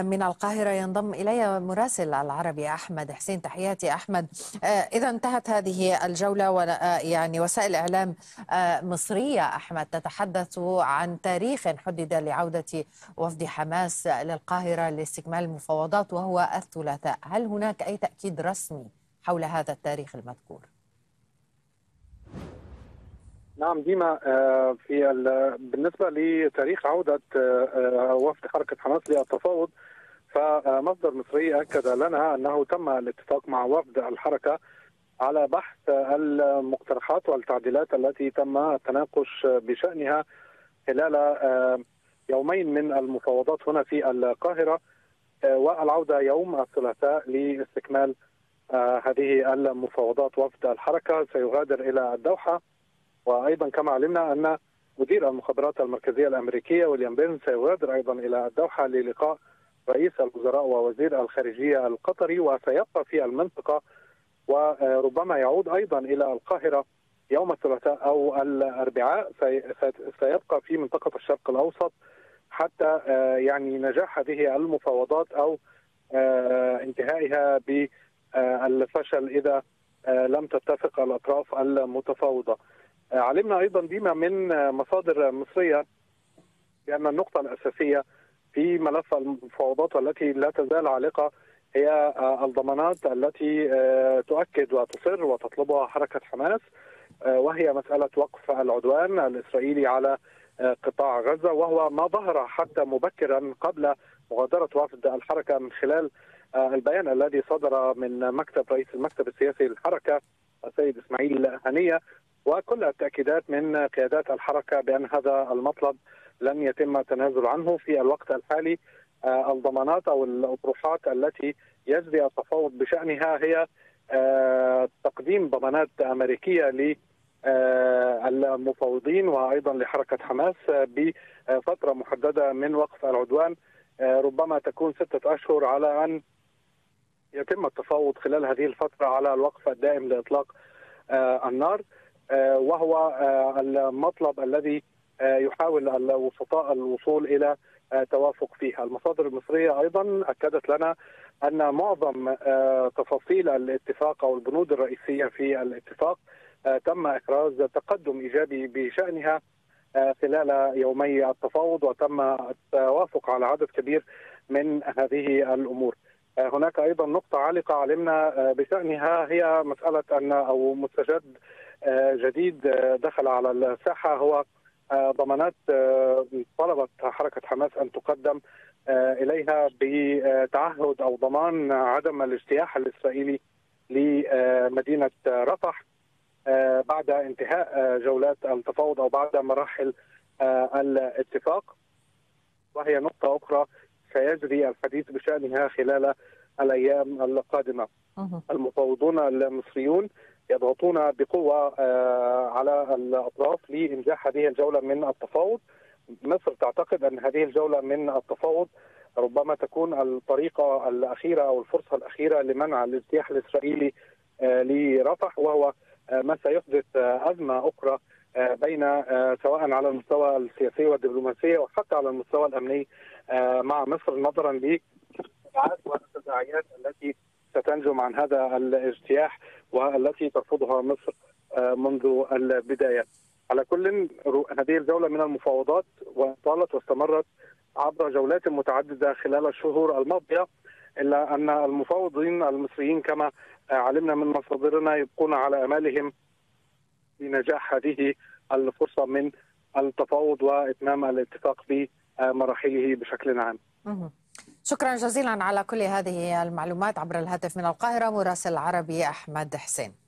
من القاهرة ينضم إلي مراسل العربي أحمد حسين. تحياتي أحمد. إذا انتهت هذه الجولة يعني وسائل إعلام مصرية أحمد تتحدث عن تاريخ حدد لعودة وفد حماس للقاهرة لاستكمال المفاوضات وهو الثلاثاء. هل هناك أي تأكيد رسمي حول هذا التاريخ المذكور؟ نعم ديما في بالنسبة لتاريخ عودة وفد حركة حماس للتفاوض فمصدر مصري أكد لنا أنه تم الاتفاق مع وفد الحركة على بحث المقترحات والتعديلات التي تم التناقش بشأنها خلال يومين من المفاوضات هنا في القاهرة والعودة يوم الثلاثاء لاستكمال هذه المفاوضات. وفد الحركة سيغادر إلى الدوحة وأيضا كما علمنا أن مدير المخابرات المركزية الأمريكية ويليام بين سيغادر أيضا إلى الدوحة للقاء رئيس الوزراء ووزير الخارجية القطري وسيبقى في المنطقة وربما يعود أيضا إلى القاهرة يوم الثلاثاء أو الأربعاء سيبقى في منطقة الشرق الأوسط حتى يعني نجاح هذه المفاوضات أو انتهائها بالفشل إذا لم تتفق الأطراف المتفاوضة. علمنا أيضا بما من مصادر مصرية بأن النقطة الأساسية في ملف المفاوضات والتي لا تزال عالقة هي الضمانات التي تؤكد وتصر وتطلبها حركة حماس وهي مسألة وقف العدوان الإسرائيلي على قطاع غزة وهو ما ظهر حتى مبكرا قبل مغادرة وفد الحركة من خلال البيان الذي صدر من مكتب رئيس المكتب السياسي للحركة السيد إسماعيل هنية. وكل التأكيدات من قيادات الحركة بأن هذا المطلب لن يتم التنازل عنه في الوقت الحالي. الضمانات أو الأطروحات التي يجري التفاوض بشأنها هي تقديم ضمانات أمريكية للمفاوضين وأيضا لحركة حماس بفترة محددة من وقف العدوان. ربما تكون ستة أشهر على أن يتم التفاوض خلال هذه الفترة على الوقف الدائم لإطلاق النار. وهو المطلب الذي يحاول الوسطاء الوصول إلى توافق فيه، المصادر المصرية أيضا أكدت لنا أن معظم تفاصيل الاتفاق أو البنود الرئيسية في الاتفاق تم احراز تقدم إيجابي بشأنها خلال يومي التفاوض وتم التوافق على عدد كبير من هذه الأمور. هناك أيضا نقطة عالقة علمنا بشأنها هي مسألة أن أو مستجد جديد دخل على الساحة. هو ضمانات طلبت حركة حماس أن تقدم إليها بتعهد أو ضمان عدم الاجتياح الإسرائيلي لمدينة رفح بعد انتهاء جولات التفاوض أو بعد مراحل الاتفاق. وهي نقطة أخرى سيجري الحديث بشأنها خلال الأيام القادمة. المفاوضون المصريون يضغطون بقوة على الأطراف لإنجاح هذه الجولة من التفاوض. مصر تعتقد أن هذه الجولة من التفاوض ربما تكون الطريقة الأخيرة أو الفرصة الأخيرة لمنع الاجتياح الإسرائيلي لرفح وهو ما سيحدث أزمة أخرى بين سواء على المستوى السياسي والدبلوماسي وحتى على المستوى الأمني مع مصر نظرا للتبعات والتداعيات التي ستنجم عن هذا الاجتياح والتي ترفضها مصر منذ البداية. على كل هذه الجولة من المفاوضات وطالت واستمرت عبر جولات متعددة خلال الشهور الماضية إلا أن المفاوضين المصريين كما علمنا من مصادرنا يبقون على أمالهم بنجاح هذه الفرصة من التفاوض وإتمام الاتفاق بمراحله بشكل عام. شكرا جزيلا على كل هذه المعلومات عبر الهاتف من القاهرة مراسل العربي أحمد حسين.